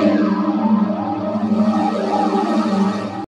Amen.